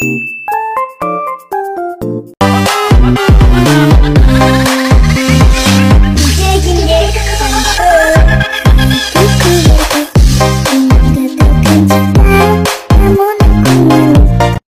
Música